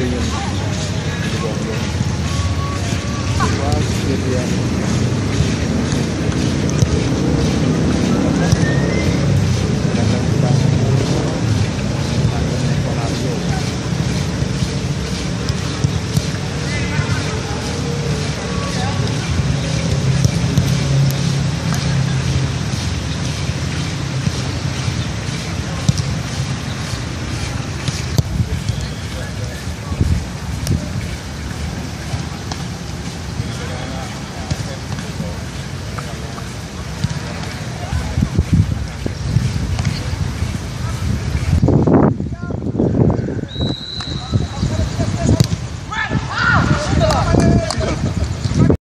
Obrigado. Obrigado.